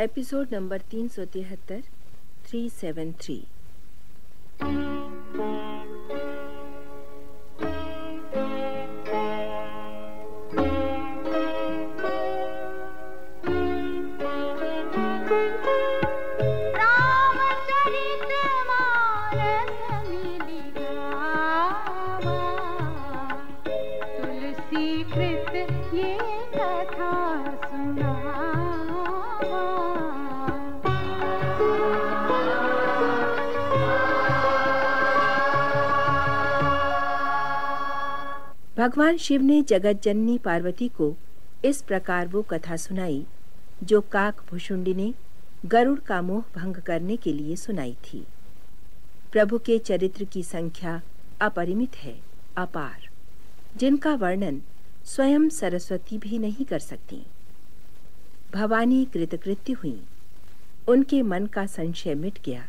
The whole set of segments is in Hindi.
एपिसोड नंबर तीन सौ तिहत्तर थ्री सेवन थ्री भगवान शिव ने जगत जननी पार्वती को इस प्रकार वो कथा सुनाई, जो काक भुषुंडी ने गरुड़ का मोह भंग करने के लिए सुनाई थी। प्रभु के चरित्र की संख्या अपरिमित है, अपार। जिनका वर्णन स्वयं सरस्वती भी नहीं कर सकती। भवानी कृतकृत्य हुई। उनके मन का संशय मिट गया।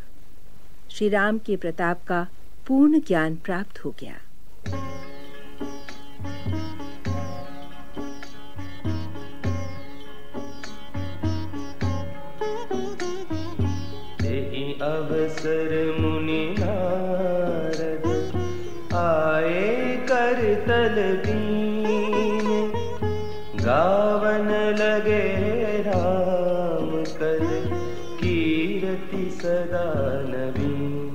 श्री राम के प्रताप का पूर्ण ज्ञान प्राप्त हो गया। अवसर मुनि नारद आए कर तल गावन लगे राम कर कीरति सदा नवीन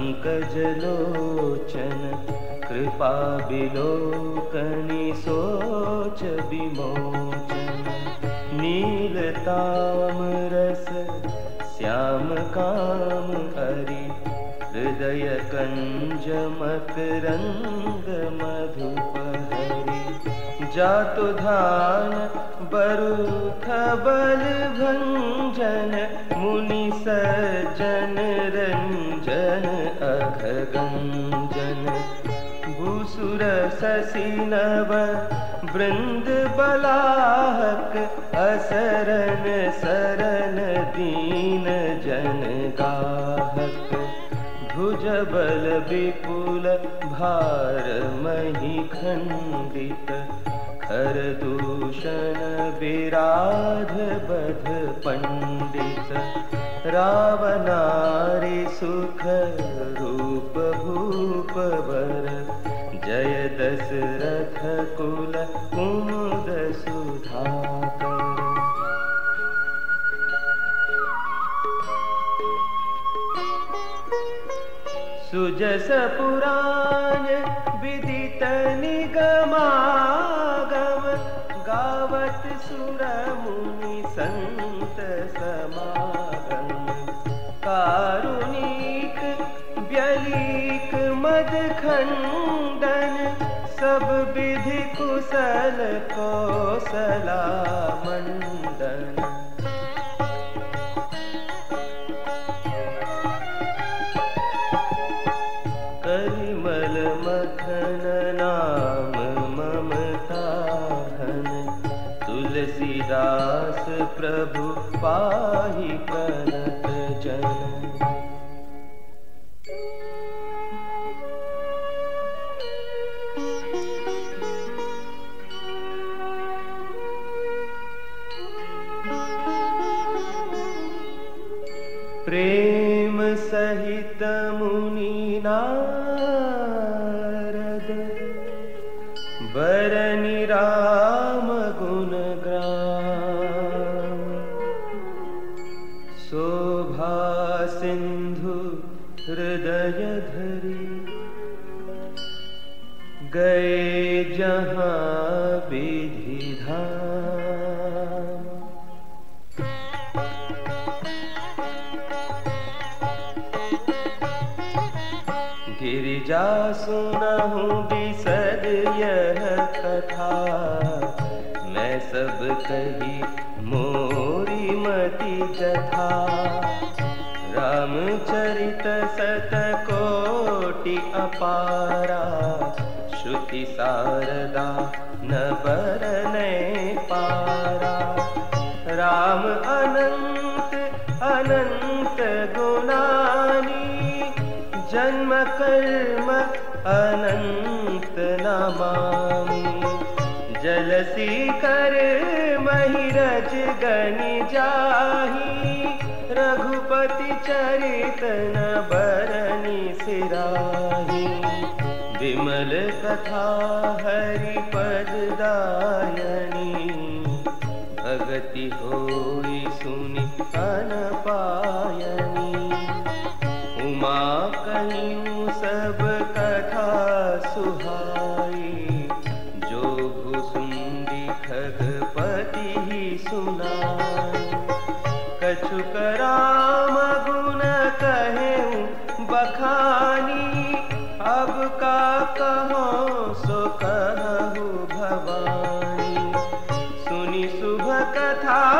पङ्कजलोचन कृपा विलोकनि सोच विमोचन। नीलतामरस श्याम काम हरि हृदय कञ्जमकरङ्ग मधुपदरि जातु धानरु शशि नव वृंद बलाहक असरन सरन दीन जन गाहक। भुज बल विपुल भार मही खंडित, खर दूषण विराध बध पंडित। रावनारी सुख रूप जय दशरथ कुल कुमुद सुधाकर। सुजस पुराण Yeah. नारद। बरनि राम गुण ग्राम शोभा सिंधु हृदय धरी। गए जहाँ विधि गिरिजा सुनहु बिसद यह कथा। मैं सब कही मोरी मति जथा। रामचरित सत कोटि अपारा। श्रुति शारदा न बरने पारा। राम अनंत अनंत जन्म कर्म अनंत नमामि। जलसी कर महिरज गणि जाही। रघुपति चरित बरनी सिराही। विमल कथा हरि पद दायनी। सुहाई जो भुसुंडी खगपति ही सुनाई। कछु कराम गुण कहे बखानी। अब का कहो सो कहु भवानी। सुनी शुभ कथा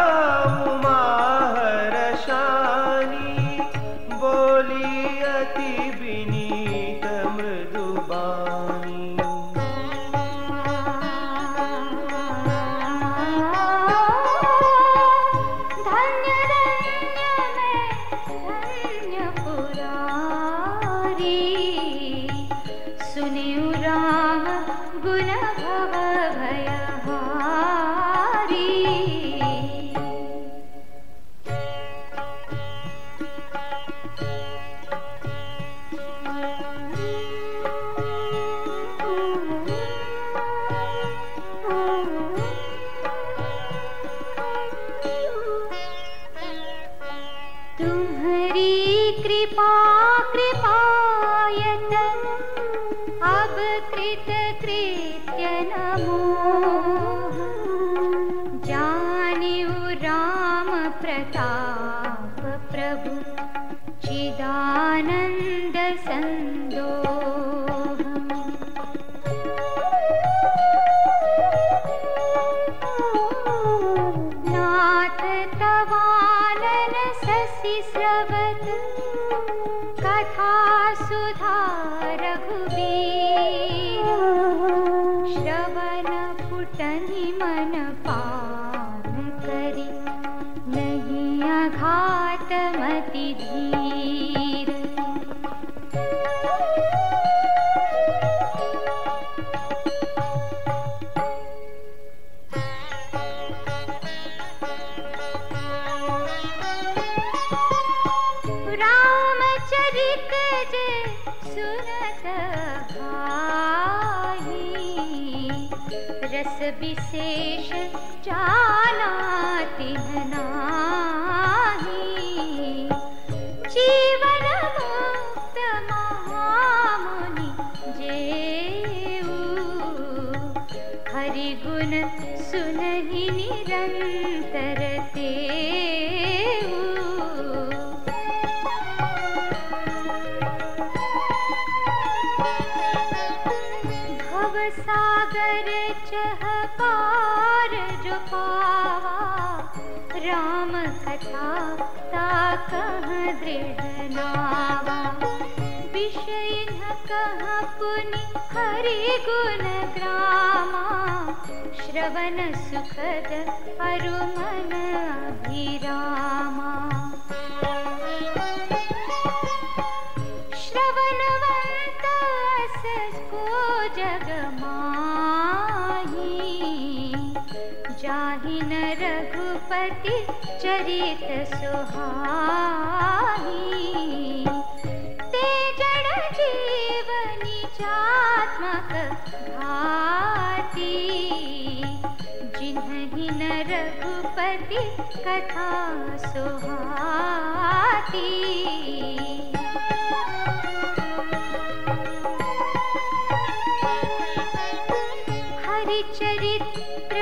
कृत्य नमो घातमति धी रामचर जन रस विशेष जानाति हरि गुण सुनहि निरंतर तेऊ भव सागर चह पार जो पावा, राम कथा ता कह दृढ़ नावा। विषय न कह पुनि हरिगुणग्रामा श्रवणसुखद ग्राम श्रवण सुखद हरुमन गीर श्रवणो जगमहि रघुपति चरित सुहा कथा सुहाती। हरिचरित्र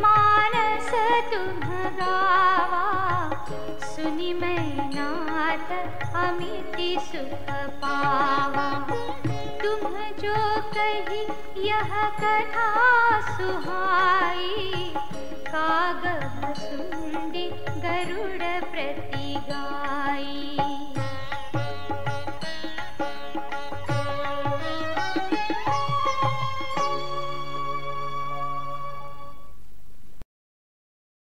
मानस तुम गावा। सुनि मैं नाथ अमिति सुख पावा। तुम जो कही यह कथा सुहाई